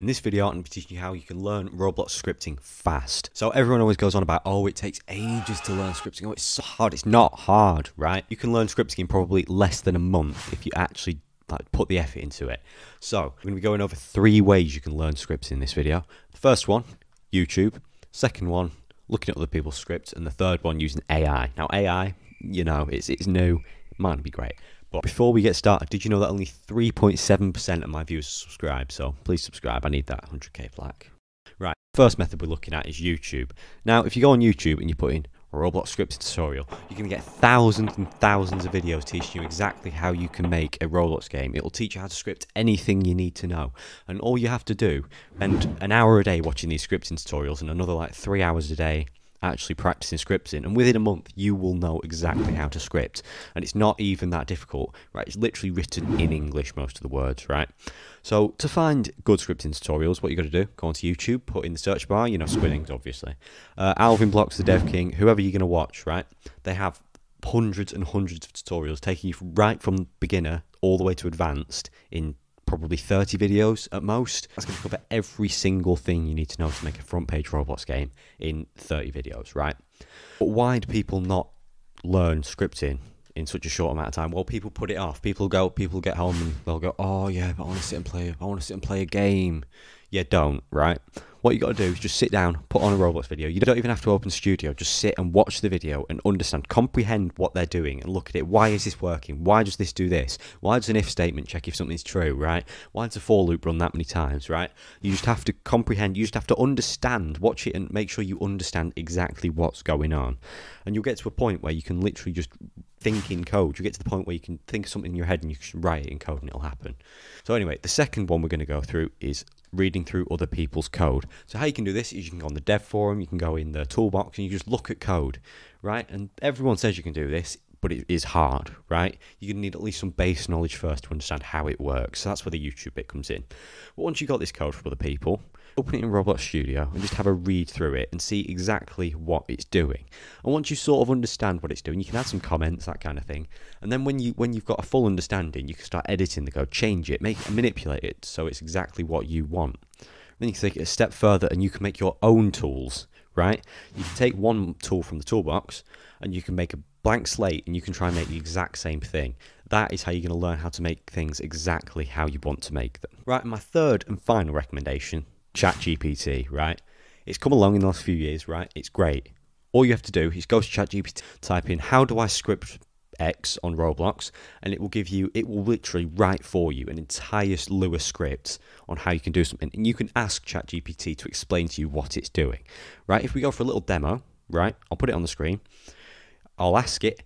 In this video, I'm going to be teaching you how you can learn Roblox scripting fast. So everyone always goes on about, oh, it takes ages to learn scripting. Oh, it's so hard. It's not hard, right? You can learn scripting in probably less than a month if you actually like put the effort into it. So we're going to be going over three ways you can learn scripts in this video. The first one, YouTube. Second one, looking at other people's scripts, and the third one using AI. Now AI, you know, it's it's new. It might not be great. But before we get started, did you know that only 3.7% of my viewers subscribe? So please subscribe. I need that 100k plaque. Right, first method we're looking at is YouTube. Now, if you go on YouTube and you put in Roblox scripting tutorial, you're going to get thousands and thousands of videos teaching you exactly how you can make a Roblox game. It'll teach you how to script anything you need to know. And all you have to do, spend an hour a day watching these scripting tutorials and another like three hours a day actually practicing scripting and within a month you will know exactly how to script. And it's not even that difficult right? It's literally written in english most of the words right? So to find good scripting tutorials what you got to do go onto youtube put in the search bar you know Squidingz obviously. Uh, AlvinBlox the dev king whoever you're going to watch right? They have hundreds and hundreds of tutorials taking you right from beginner all the way to advanced in probably 30 videos at most. That's going to cover every single thing you need to know to make a front page Roblox game in 30 videos, right? But why do people not learn scripting in such a short amount of time? Well, people put it off. People go, people get home and they'll go, oh yeah, but I want to sit and play, I want to sit and play a game. Yeah, don't, right? what you got to do is just sit down, put on a Roblox video. You don't even have to open Studio. Just sit and watch the video and understand, comprehend what they're doing and look at it. Why is this working? Why does this do this? Why does an if statement check if something's true, right? Why does a for loop run that many times, right? You just have to comprehend, you just have to understand, watch it and make sure you understand exactly what's going on. And you'll get to a point where you can literally just think in code. You get to the point where you can think of something in your head and you can write it in code and it'll happen. So anyway, the second one we're going to go through is reading through other people's code. So how you can do this is you can go on the dev forum, you can go in the toolbox and you just look at code, right? And everyone says you can do this, but it is hard, right? You're to need at least some base knowledge first to understand how it works. So that's where the YouTube bit comes in. But once you've got this code from other people, open it in Roblox Studio and just have a read through it and see exactly what it's doing. And once you sort of understand what it's doing, you can add some comments, that kind of thing. And then when you when you've got a full understanding, you can start editing the code, change it, make manipulate it so it's exactly what you want. Then you can take it a step further and you can make your own tools, right? You can take one tool from the toolbox and you can make a blank slate and you can try and make the exact same thing. That is how you're going to learn how to make things exactly how you want to make them. Right, my third and final recommendation ChatGPT, right? It's come along in the last few years, right? It's great. All you have to do is go to ChatGPT, type in how do I script X on Roblox, and it will give you, it will literally write for you an entire Lua script on how you can do something. And you can ask ChatGPT to explain to you what it's doing, right? If we go for a little demo, right, I'll put it on the screen. I'll ask it,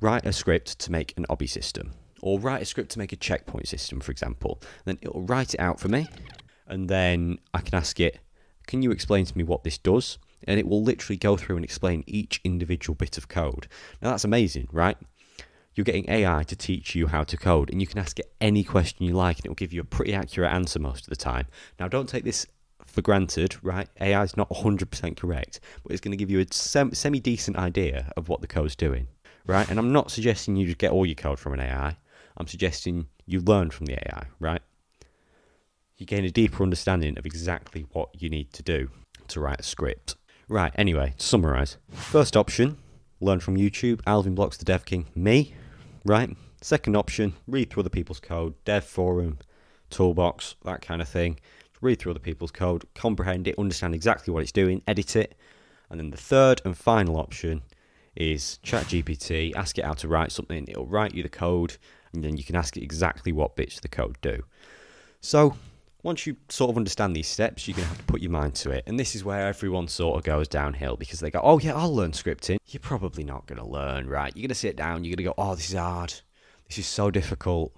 write a script to make an obby system, or write a script to make a checkpoint system, for example. Then it'll write it out for me, and then I can ask it, can you explain to me what this does? And it will literally go through and explain each individual bit of code. Now that's amazing, right? You're getting AI to teach you how to code, and you can ask it any question you like, and it will give you a pretty accurate answer most of the time. Now, don't take this for granted, right? AI is not 100% correct, but it's going to give you a semi decent idea of what the code's doing, right? And I'm not suggesting you just get all your code from an AI. I'm suggesting you learn from the AI, right? you gain a deeper understanding of exactly what you need to do to write a script. Right, anyway, to summarise. First option, learn from YouTube, AlvinBlox the Dev King, me, right? Second option, read through other people's code, dev forum, toolbox, that kind of thing. Read through other people's code, comprehend it, understand exactly what it's doing, edit it. And then the third and final option is ChatGPT, ask it how to write something, it'll write you the code, and then you can ask it exactly what bits of the code do. So once you sort of understand these steps, you're going to have to put your mind to it. And this is where everyone sort of goes downhill because they go, oh, yeah, I'll learn scripting. You're probably not going to learn, right? You're going to sit down, you're going to go, oh, this is hard. This is so difficult.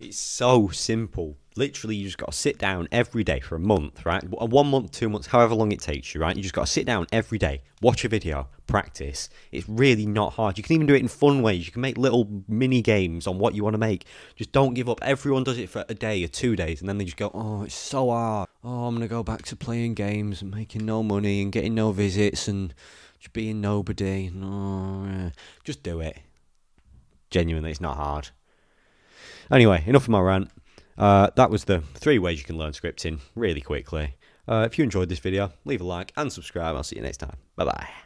It's so simple. Literally, you just got to sit down every day for a month, right? Uh, one month, two months, however long it takes you, right? You just got to sit down every day, watch a video, practice. It's really not hard. You can even do it in fun ways. You can make little mini games on what you want to make. Just don't give up. Everyone does it for a day or two days, and then they just go, oh, it's so hard. Oh, I'm going to go back to playing games and making no money and getting no visits and just being nobody. No, just do it. Genuinely, it's not hard. Anyway, enough of my rant. Uh, that was the three ways you can learn scripting really quickly. Uh, if you enjoyed this video, leave a like and subscribe. I'll see you next time. Bye bye.